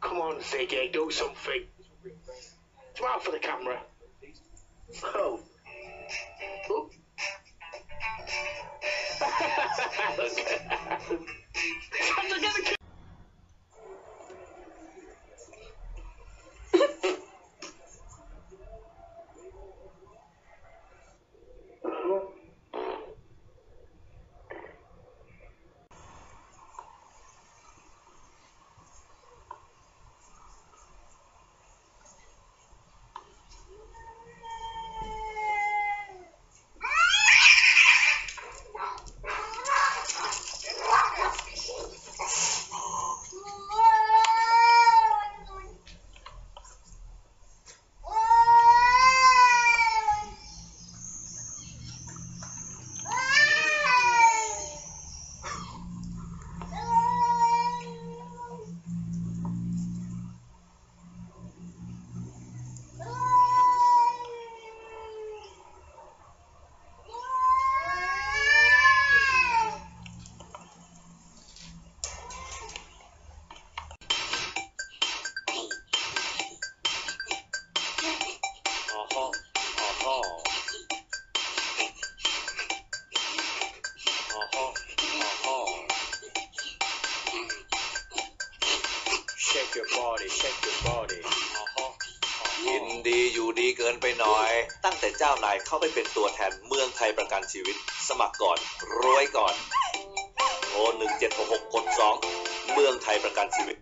Come on, Ziggy, do something. Smile for the camera. Oh. Oop. Santa, get aha. Aha, aha. Shake your body, shake your body. Aha, กินดีอยู่ดีเกินไปหน่อย ตั้งแต่เจ้านายเข้าไปเป็นตัวแทนเมืองไทยประกันชีวิต สมัครก่อนรวยก่อนโทรหนึ่งเจ็ดหกหกกดสองเมืองไทยประกันชีวิต